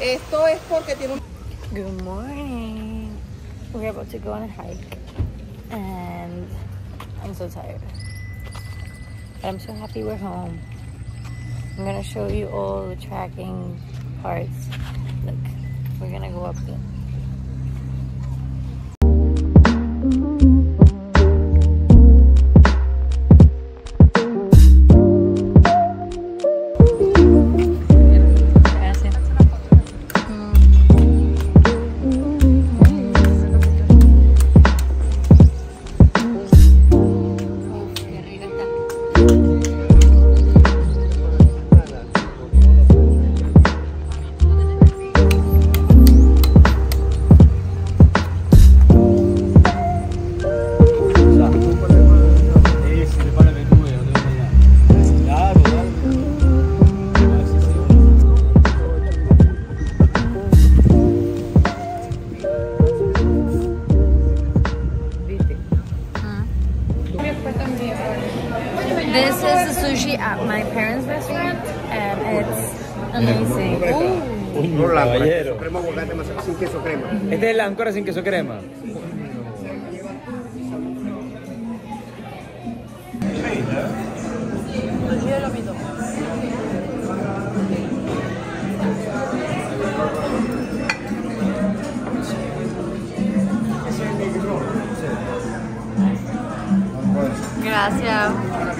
Esto es porque tiene un... Good morning. We're about to go on a hike and I'm so tired. But I'm so happy we're home. I'm gonna show you all the tracking parts. Look, we're gonna go up there. Este es el áncora sin queso crema. Gracias.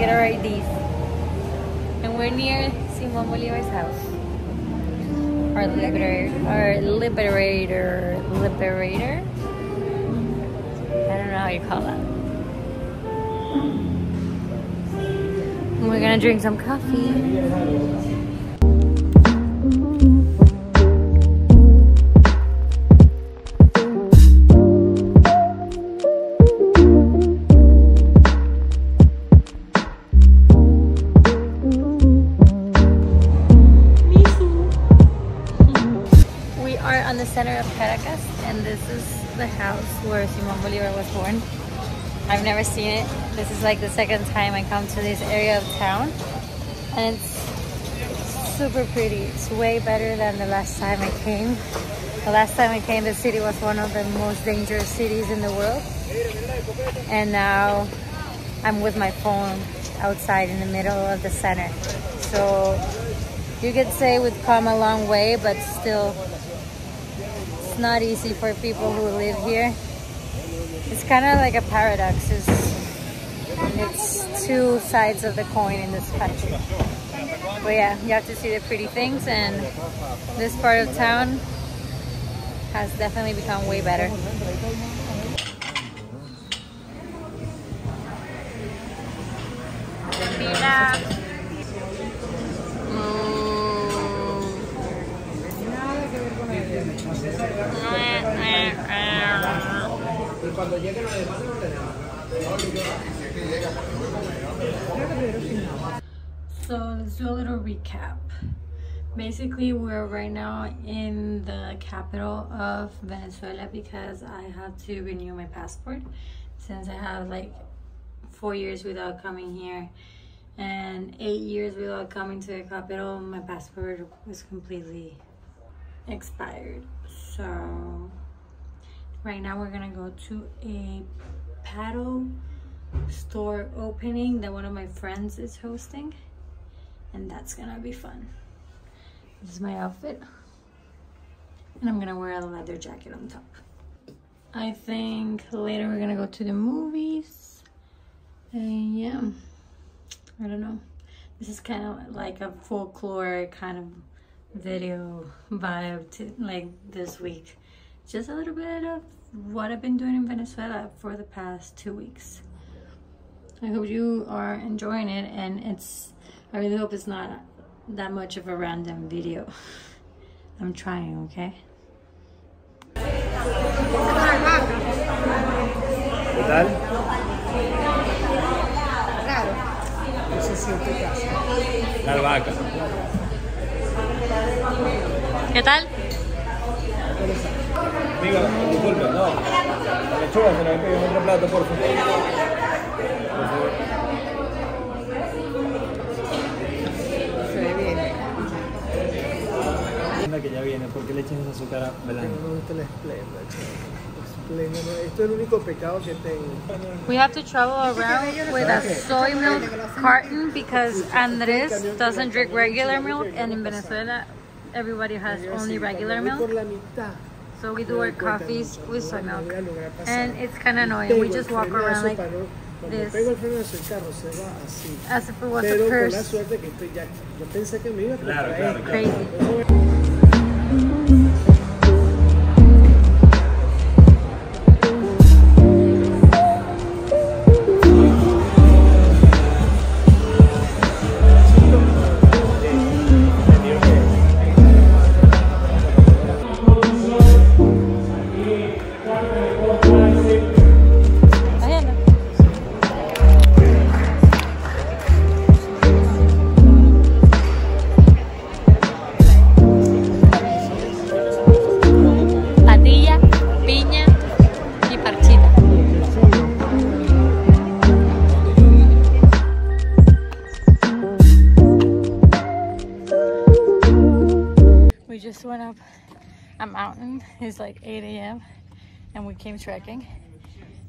Get our IDs. And we're near Simon Bolivar's house. Our liberator, our liberator, liberator? I don't know how you call that. We're gonna drink some coffee. This is like the second time I come to this area of town, and it's super pretty. It's way better than the last time I came. The last time I came, the city was one of the most dangerous cities in the world, and now I'm with my phone outside in the middle of the center. So you could say we've come a long way, but still it's not easy for people who live here. It's kind of like a paradox. It's, it's two sides of the coin in this country. But yeah, you have to see the pretty things, and this part of town has definitely become way better. So let's do a little recap. Basically, we're right now in the capital of Venezuela because I have to renew my passport since I have like four years without coming here and eight years without coming to the capital. My passport was completely expired. So Right now we're gonna go to a padel store opening that one of my friends is hosting. And that's gonna be fun. This is my outfit. And I'm gonna wear a leather jacket on top. I think later we're gonna go to the movies. And yeah, I don't know. This is kind of like a folklore kind of video vibe to like this week. Just a little bit of what I've been doing in Venezuela for the past two weeks. I hope you are enjoying it and it's, I really hope it's not that much of a random video. I'm trying, okay? ¿Qué tal? Claro. No se siente casa. La albahaca. ¿Qué tal? Diga, disculpe, no. La lechuga se la pego en otro plato, por favor. Por favor. Se ve bien. Que ya viene, ¿por qué le echas esa azúcar a Belén? no gusta la esplenda, no. Esto es el único pecado que tengo. We have to travel around with a soy milk carton because Andres doesn't drink regular milk and in Venezuela everybody has only regular Cuando voy por milk. So we do our coffees with soy milk. Voy a lograr pasar. And it's kind of annoying. We just walk around like para no- Cuando pego el frenazo el carro se va así. as if it was a Pero con la suerte que estoy ya. Yo pensé que me iba a Claro, contraer. claro, claro. Crazy. Just went up a mountain. It's like 8 a.m. and we came trekking.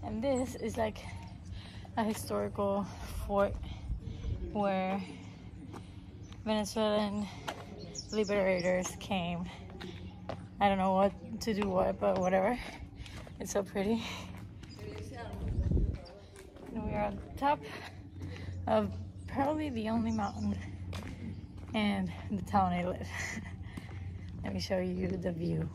And this is like a historical fort where Venezuelan liberators came. I don't know what to do what, but whatever. It's so pretty. And we are on top of probably the only mountain in the town I live. Let me show you the view.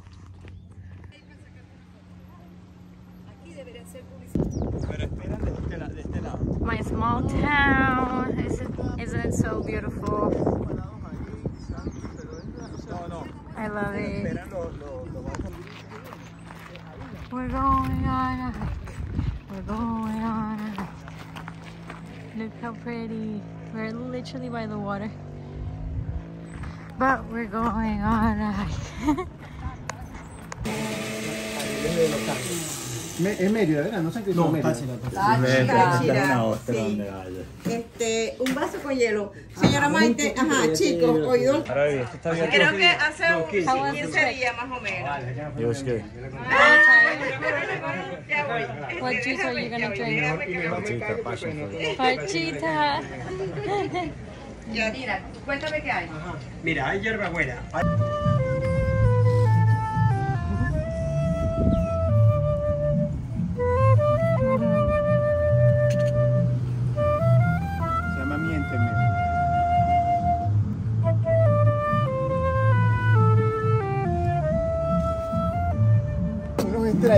My small town. Isn't, isn't it so beautiful? I love it. We're going on a hike. We're going on a hike. Look how pretty. We're literally by the water. But we're going on Es Mérida, ¿verdad? No sé qué No, es Mérida. fácil. Táchira, sí. Este, un vaso con hielo. Señora Maite, ajá, chicos, oído. Creo que hace un How was the 15 trip? días más o menos. It was good. Ya voy. What juice are you gonna drink? Mira, cuéntame qué hay. Mira, hay hierbabuena. Hay...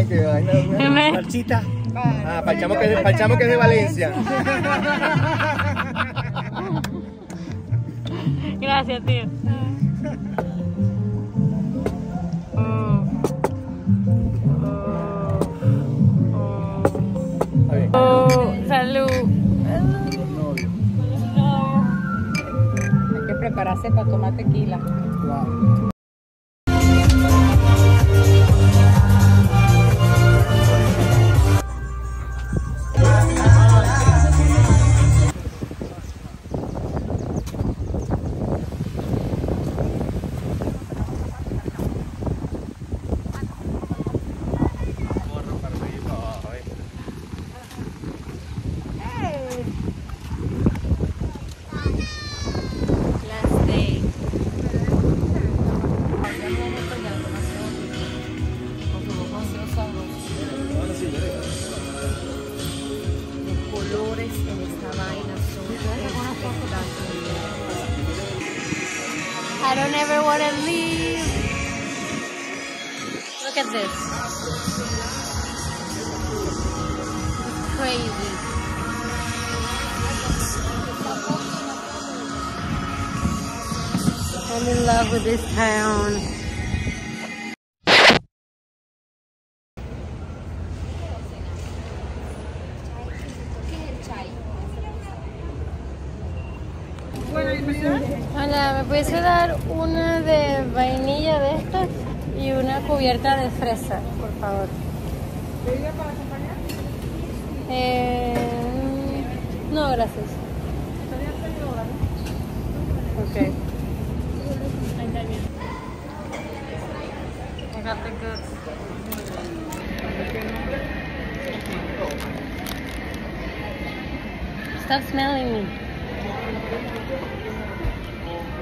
que vaina. Marchita. Vale, ah, palchamo que, palchamo que es de Valencia. Gracias, tío. Oh, salud. Hay que prepararse para tomar tequila. Crazy. I'm in love with this town. Hola, ¿me puedes dar una de vainilla de estas y una cubierta de fresa, favor? ¿Bebida para acompañar? Eh, no, gracias. Okay. I got the goods. Stop smelling me.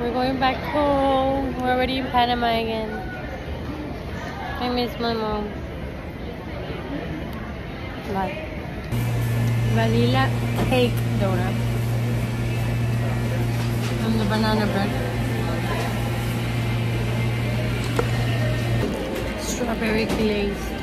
We're going back home. We're already in Panama again. I miss my mom. Bye. Vanilla cake donut. And the banana bread. Strawberry glaze.